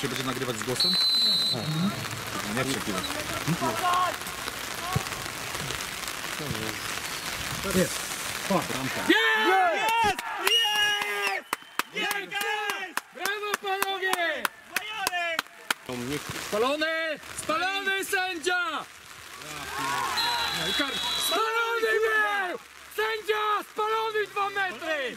się będzie nagrywać z głosem? Nie przekiwać. Brawo panowie! Spalony! Spalony sędzia! Spalony był! Sędzia! Spalony dwa metry!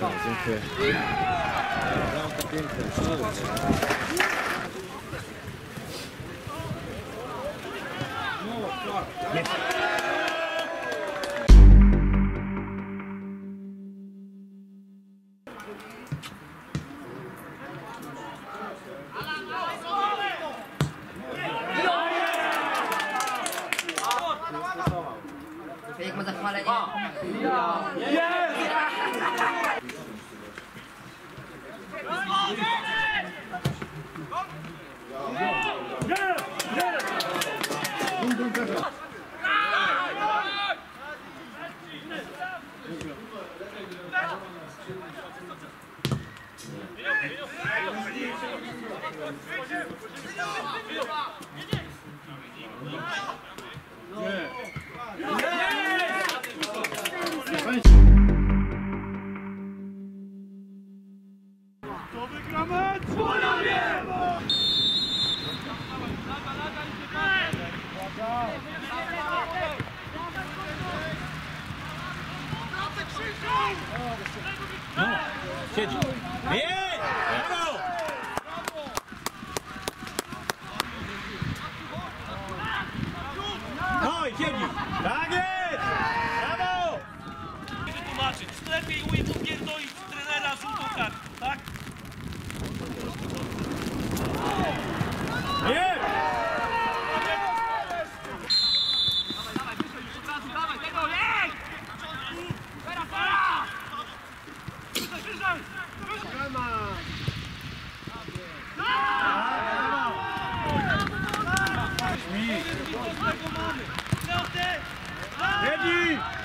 Dziękuję. Bramka piękna, przyjdzie. Jak ma zachwalenie? Yes! Lepiej umie popierdolić trenera żółtą kartą, tak? i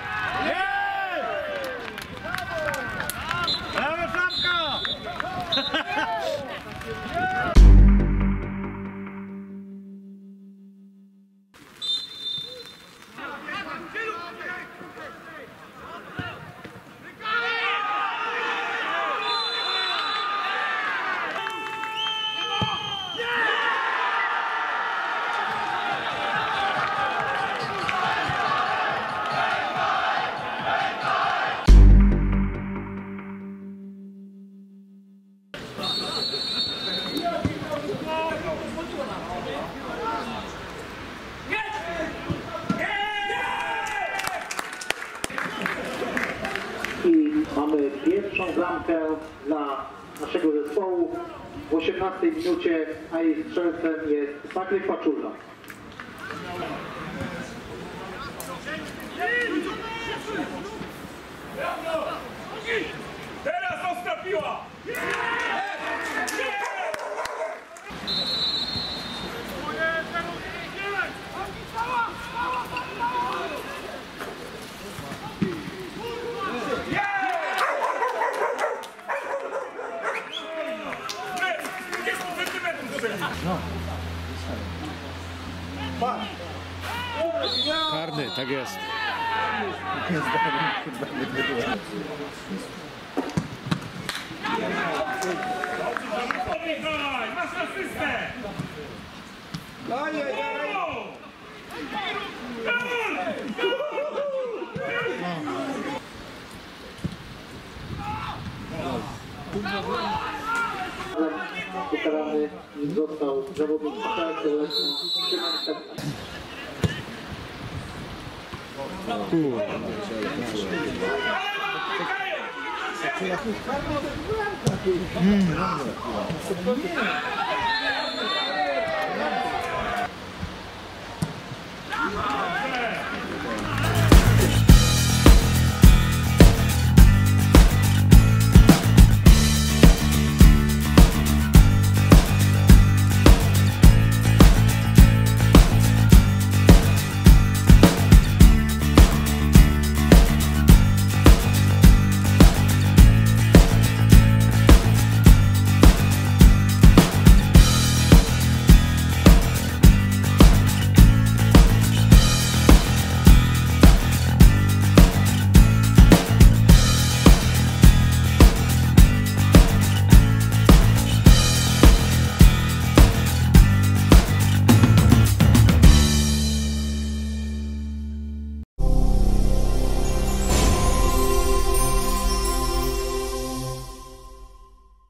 pierwszą bramkę dla naszego zespołu. W 18 minucie, a jej strzelcem jest Patryk Paczula. Teraz ostra piła! Karny, tak jest. Masz asystę! Ukarany został zawodnik strzelcy Szymon